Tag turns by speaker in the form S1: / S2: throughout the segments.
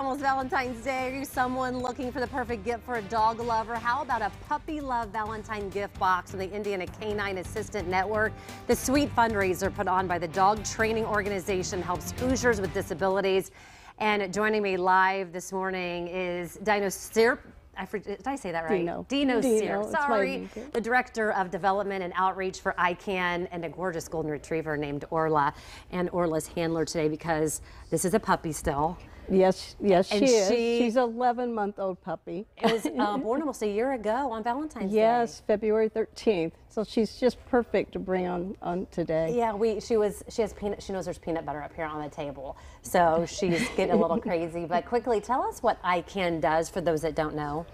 S1: Almost Valentine's Day. Are you someone looking for the perfect gift for a dog lover? How about a Puppy Love Valentine gift box from the Indiana Canine Assistant Network? The sweet fundraiser put on by the dog training organization helps Hoosiers with disabilities. And joining me live this morning is Dino Stirp. I forget, did I say that right?
S2: Dino.
S1: Dino,
S2: Dino,
S1: Sear. Sorry. The Director of Development and Outreach for ICAN and a gorgeous golden retriever named Orla. And Orla's handler today because this is a puppy still.
S2: Yes, yes, she
S1: And
S2: is.
S1: she-
S2: She's 11 month old puppy.
S1: It was uh, born almost a year ago on Valentine's
S2: Yes,
S1: Day.
S2: Yes, February 13th. So she's just perfect to bring on on today.
S1: Yeah, we she was she has peanut she knows there's peanut butter up here on the table. So she's getting a little crazy. But quickly tell us what ICAN does for those that don't know.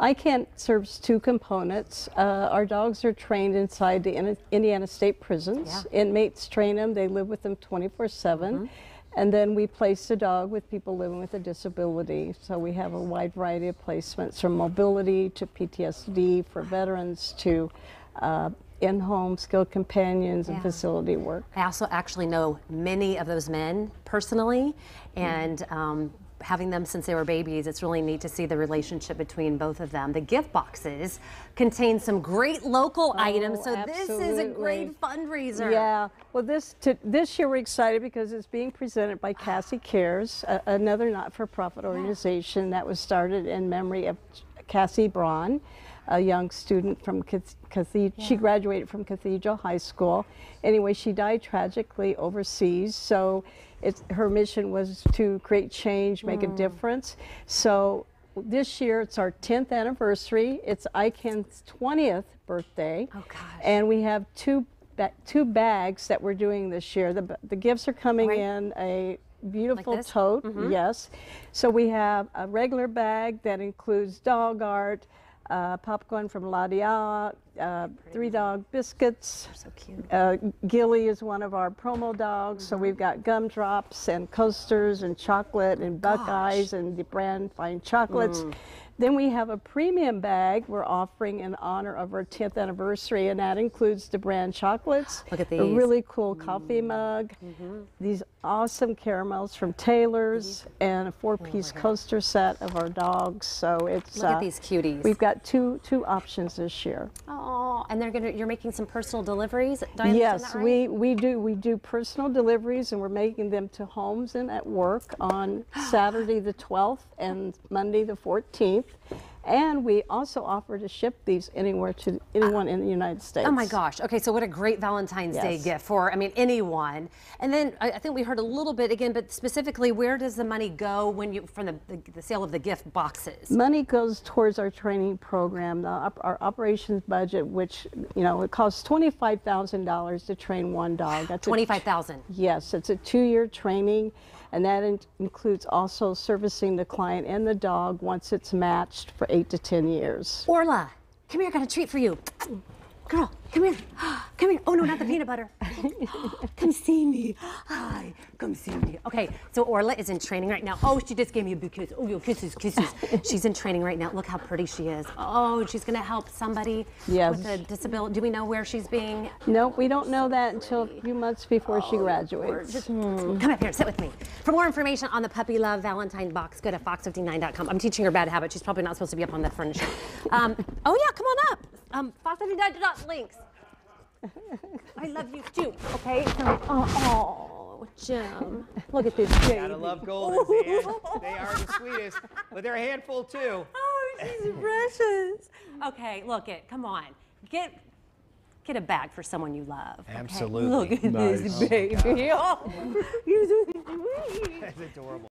S2: ICAN serves two components. Uh, our dogs are trained inside the Indi- Indiana State prisons. Inmates train them, they live with them 24 7. And then we place the dog with people living with a disability. So we have a wide variety of placements from mobility to PTSD for veterans to uh, in home skilled companions and facility work.
S1: I also actually know many of those men personally, and um, having them since they were babies, it's really neat to see the relationship between both of them. The gift boxes contain some great local items, so this is a great fundraiser.
S2: Yeah. Well, this to, this year we're excited because it's being presented by Cassie Cares, a, another not-for-profit organization that was started in memory of Cassie Braun, a young student from Cath- Cathed- She graduated from Cathedral High School. Anyway, she died tragically overseas. So, it's her mission was to create change, make a mm. difference. So. This year it's our 10th anniversary. It's ICAN's 20th birthday.
S1: Oh, gosh.
S2: And we have two ba- two bags that we're doing this year. The, the gifts are coming
S1: Right.
S2: in a beautiful
S1: this?
S2: tote, mm-hmm. yes. So we have a regular bag that includes dog art, uh, popcorn from La Dia, uh, three dog biscuits.
S1: So cute.
S2: Uh, Gilly is one of our promo dogs, so we've got gumdrops and coasters and chocolate and Buckeyes and DeBrand fine chocolates.
S1: Mm.
S2: Then we have a premium bag we're offering in honor of our 10th anniversary, and that includes DeBrand chocolates.
S1: Look at
S2: A
S1: these. Mm.
S2: really cool coffee mug, these awesome caramels from Taylor's, and a four-piece coaster set of our dogs. So it's
S1: Oh Look at
S2: uh,
S1: these cuties.
S2: We've got two two options this year.
S1: Oh, and they're gonna you're making some personal deliveries.
S2: Yes,
S1: right?
S2: we, we do. We do personal deliveries, and we're making them to homes and at work on Saturday the 12th and Monday the 14th. And we also offer to ship these anywhere to anyone in the United States.
S1: Oh my gosh. Okay, so what a great Valentine's Day gift for, I mean, anyone. And then I, I think we heard a little bit again, but specifically, where does the money go when you, from the, the, the sale of the gift boxes?
S2: Money goes towards our training program, the, our operations budget, which you know it costs twenty-five thousand dollars to train one dog. That's a
S1: 25,000.
S2: Yes, it's a two-year training, and that in- includes also servicing the client and the dog once it's matched for eight to 10 years.
S1: Orla, come here, I got a treat for you. Girl, come here. Come here. Oh no, not the peanut butter. come see me. Hi, come see me. Okay, so Orla is in training right now. Oh, she just gave me a big kiss. Oh, your kisses, kisses. she's in training right now. Look how pretty she is. Oh, she's gonna help somebody
S2: Yes.
S1: with a disability. Do we know where she's being?
S2: No, we don't know that until a few months before she graduates.
S1: Just, mm, come up here, sit with me. For more information on the Puppy Love Valentine box, go to fox59.com. I'm teaching her bad habits. She's probably not supposed to be up on the furniture. Um, oh yeah, come on up. Um, fox59.links. I love you too. Okay. So, oh, oh, Jim, look at this baby.
S3: Gotta love Goldens, man. They are the sweetest, but they're a handful too.
S1: Oh, she's precious. Okay, look it. Come on, get get a bag for someone you love. okay?
S3: Absolutely.
S1: Look at
S3: Nice.
S1: this baby. Oh, you're so sweet.
S3: That's adorable.